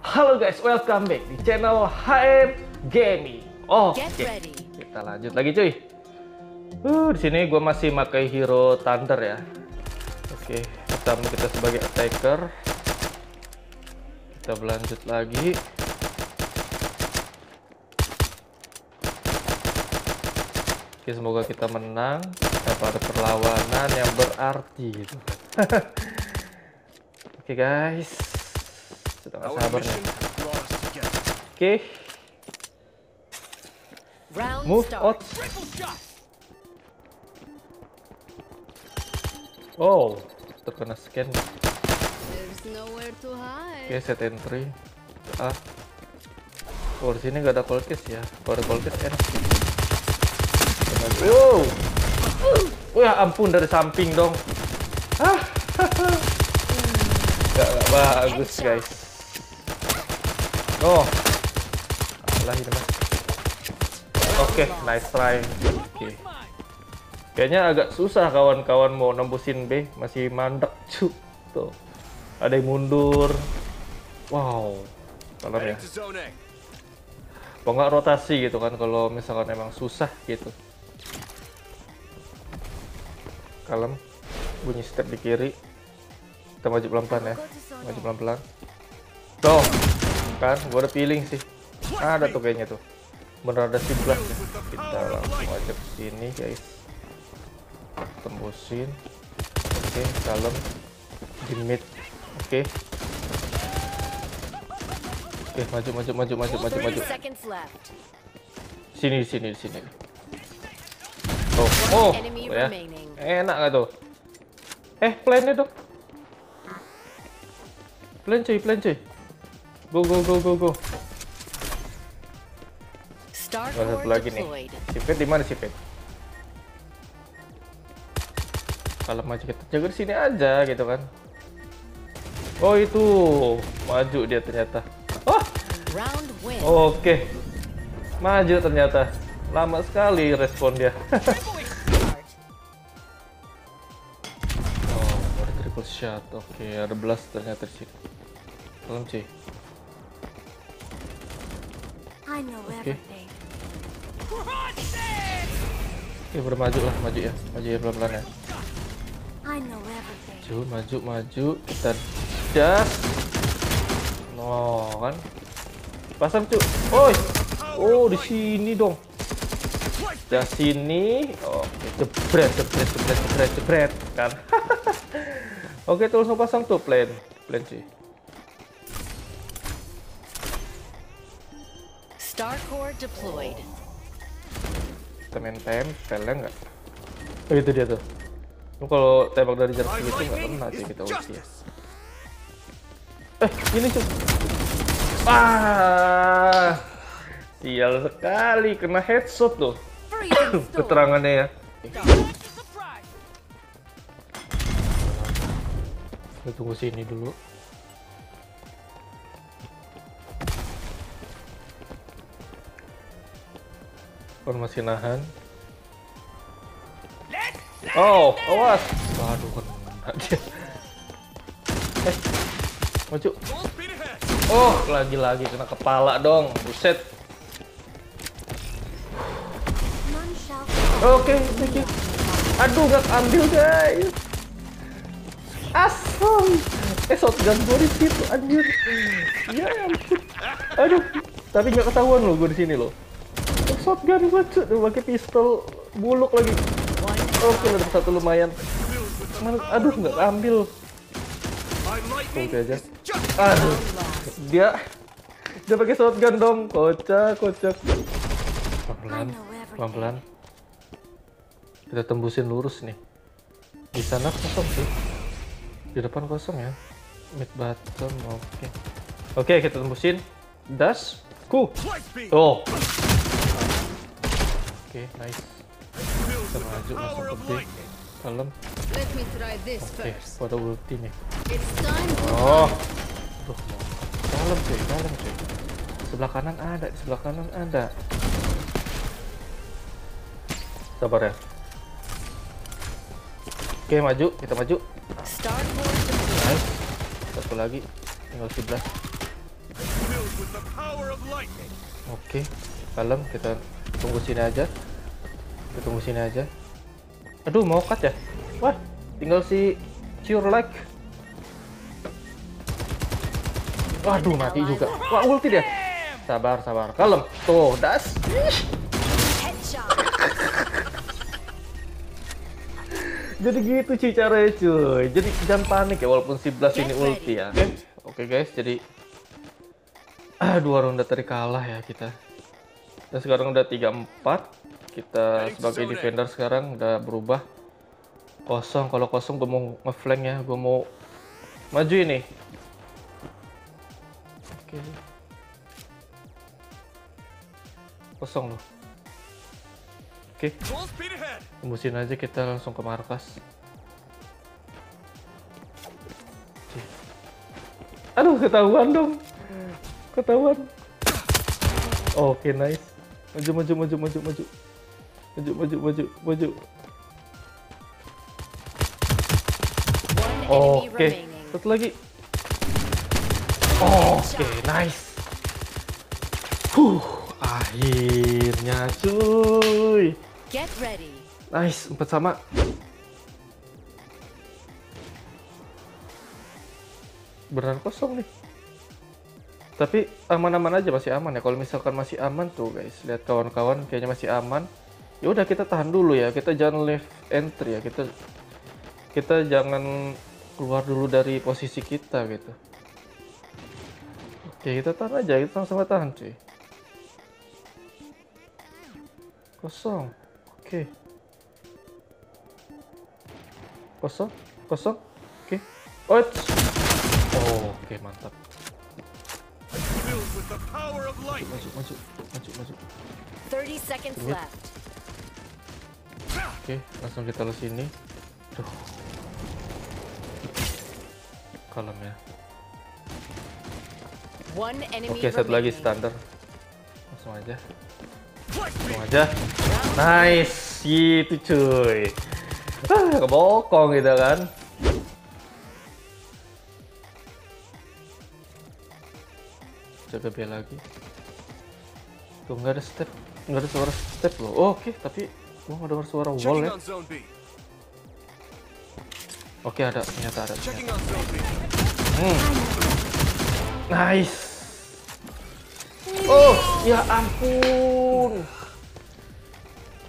Halo guys, welcome back di channel HM Gaming. Oh, oke. ready. Kita lanjut lagi cuy. Uh, di sini gue masih pakai hero Thunder ya. Oke, pertama kita sebagai attacker. Kita berlanjut lagi. Oke, semoga kita menang tanpa ada perlawanan yang berarti gitu. Oke guys, sudah Our sabar nih. Oke, Round move start. out. Oh, terkena scan. There's nowhere to hide. Oke, set entry. Ah. Oh, di sini nggak ada cold case ya. Kalau ada cold case enak. Wow. Oh ya ampun dari samping dong. Ah. Gak, gak bagus guys. Oh. Alah ini mas. Oke, nice try. Oke. Kayaknya agak susah kawan-kawan mau nembusin B, masih mandek cu. Tuh. Ada yang mundur. Wow. Kalau ya. Apa nggak rotasi gitu kan kalau misalkan emang susah gitu. Kalem. Bunyi step di kiri. Kita maju pelan-pelan ya. Maju pelan-pelan. Tuh. Kan, gua ada feeling sih. Ada tuh kayaknya tuh. Bener ada 11 ya. Kita langsung aja ke sini guys. Tembusin. Oke, kalem. Di mid. Oke. Oke, maju maju maju maju maju 30 maju. left. Sini sini sini. Oh, oh, ya. Enak gak tuh? Eh, plannya dong. Plan cuy, plan cuy. Go go go go go. Start Ada satu lagi nih. deployed. Si Pet di mana si Pet? Kalau maju kita jaga di sini aja gitu kan. Oh itu maju dia ternyata. Oh, oke. Maju ternyata. Lama sekali respon dia. Oh, ada triple shot. Oke, ada blast ternyata di sini. Dalam know Okay. Oke, bermaju lah, maju ya. Maju ya pelan-pelan ya. Maju, maju, maju. Kita das. No, kan. Pasang cu. Oi. Oh, di sini dong. Dari sini. Oke, jebret, jebret, jebret, jebret, jebret. Kan. Oke, terus pasang tuh plan. Plan cuy. Star core deployed. Kita main tempel nggak? Oh, itu dia tuh. Lu kalau tembak dari jarak segitu nggak kena sih kita ulti ya. Eh, ini cuy. Ah, sial sekali kena headshot tuh. Keterangannya ya. Kita tunggu sini dulu. Kon masih nahan. Oh, awas. Waduh, kena dia. Eh, maju. Oh, lagi-lagi kena kepala dong. Buset. Oke, thank you. Aduh, gak ambil guys. Asal. Eh, shotgun gue di situ, anjir. Ya ampun. Aduh, tapi nggak ketahuan loh gue di sini loh. Shotgun gue cuy, pakai pistol buluk lagi. Oke, ada satu lumayan. Cuman, aduh, nggak ambil. Oke aja. Aduh, dia dia pakai shotgun dong, kocak, kocak. Know everything. pelan-pelan. Kita tembusin lurus nih. Di sana kosong sih. Di depan kosong ya. Mid bottom, oke. Oke, kita tembusin. Dash, ku. Oh. Oke, nice. Kita maju masuk ke B. Kalem. Let me try this Oke, first. pada ulti nih. Oh. Aduh, dalam cuy, dalam cuy. Sebelah kanan ada, di sebelah kanan ada. Sabar ya. Oke, maju, kita maju. Nice. Satu lagi, tinggal 11. with the power of lightning. Oke, kalem kita tunggu sini aja. Kita tunggu sini aja. Aduh, mau cut ya? Wah, tinggal si cure like. Waduh, mati juga. Wah, ulti dia. Sabar, sabar. Kalem. Tuh, das. Jadi gitu cuy caranya cuy. Jadi jangan panik ya walaupun si Blast ini ulti ya. Oke, Oke guys, jadi ah, dua ronde tadi kalah ya kita. Dan sekarang udah 3-4. Kita sebagai defender sekarang udah berubah. Kosong, kalau kosong gue mau ngeflank ya, gue mau maju ini. Oke. Kosong loh. Oke. Tembusin aja kita langsung ke markas. Aduh, ketahuan dong. Ketahuan. Oke, nice. Maju, maju, maju, maju, maju. Maju, maju, maju, maju. Oke, remaining. satu lagi. Oke, nice. Huh, akhirnya cuy. Get ready. Nice, empat sama. Beneran kosong nih. Tapi aman-aman aja masih aman ya. Kalau misalkan masih aman tuh guys, lihat kawan-kawan kayaknya masih aman. Ya udah kita tahan dulu ya. Kita jangan leave entry ya. Kita kita jangan keluar dulu dari posisi kita gitu. Oke, kita tahan aja. Kita sama-sama tahan cuy. Kosong. Oke. Kosong, kosong. Oke. Oh, oke mantap. With the power of lightning. Maju, maju, maju, maju. 30 seconds Yep. left. Oke, langsung kita ke sini. Duh. Kalem ya. Oke, satu lagi standar. Langsung aja. Langsung aja. Nice, gitu cuy. Ah, kebokong gitu kan. Jaga B lagi. Tuh nggak ada step, nggak ada suara step loh. Oh, Oke, tapi gua nggak dengar suara wall ya. Oke ada, ternyata ada. Ternyata. B. Nice. Oh, ya ampun.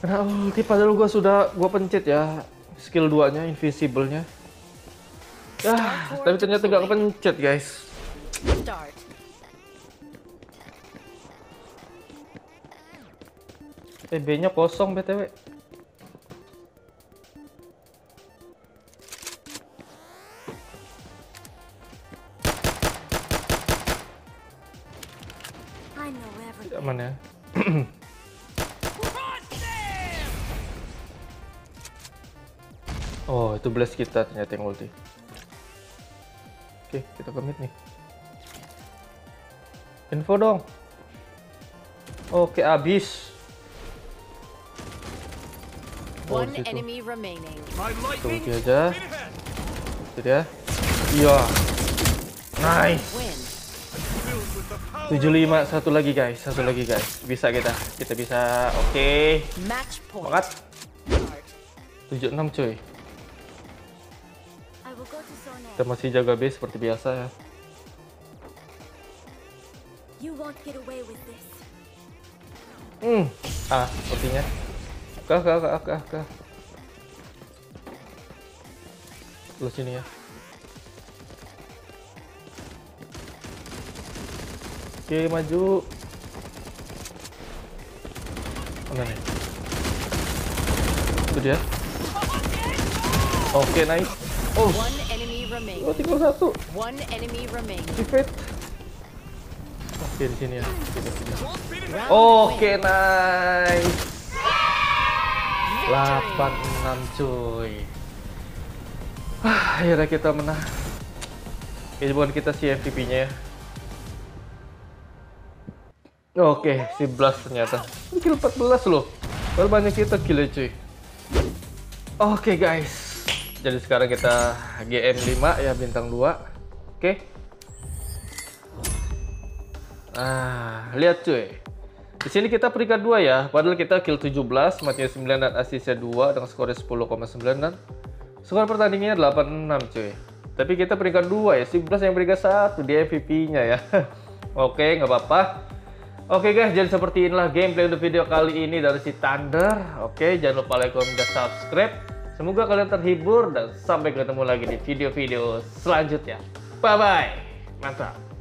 Kena ulti padahal gua sudah gua pencet ya skill 2-nya invisible-nya. Ya, tapi ternyata nggak kepencet, guys. Start. Eh, B-nya kosong BTW. Aman ya. oh, itu blast kita ternyata yang ulti. Oke, kita commit nih. Info dong. Oke, abis. Oh, One enemy remaining. Ulti aja. Itu dia. Iya. Nice. Win. Filled with the power. 75 satu lagi guys, satu lagi guys. Bisa kita. Kita bisa. Oke. Semangat. Start. 76 cuy. Kita masih jaga B seperti biasa ya. You won't get away with this. Hmm. Ah, sepertinya. Kah, kah, kah, kah, kah. Lu sini ya. Oke, maju. Mana nih? Itu dia. Oke, nice. Oh, oh tinggal satu. One enemy. Oke, di sini ya. Oke, win. nice. Victory. 86 cuy. Ah, akhirnya kita menang. Ini bukan kita si MVP-nya ya. Oke, si Blast ternyata. Kill 14 loh. Baru banyak kita kill ya cuy. Oke guys. Jadi sekarang kita GM 5 ya bintang 2. Oke. Ah, lihat cuy. Di sini kita peringkat 2 ya. Padahal kita kill 17, matinya 9 dan asisnya 2 dengan skor 10,9 dan skor pertandingannya 86 cuy. Tapi kita peringkat 2 ya. 11 yang peringkat 1 dia MVP-nya ya. Oke, nggak apa-apa. Oke guys, jadi seperti inilah gameplay untuk video kali ini dari si Thunder. Oke, jangan lupa like, comment, dan subscribe. Semoga kalian terhibur dan sampai ketemu lagi di video-video selanjutnya. Bye-bye. Mantap.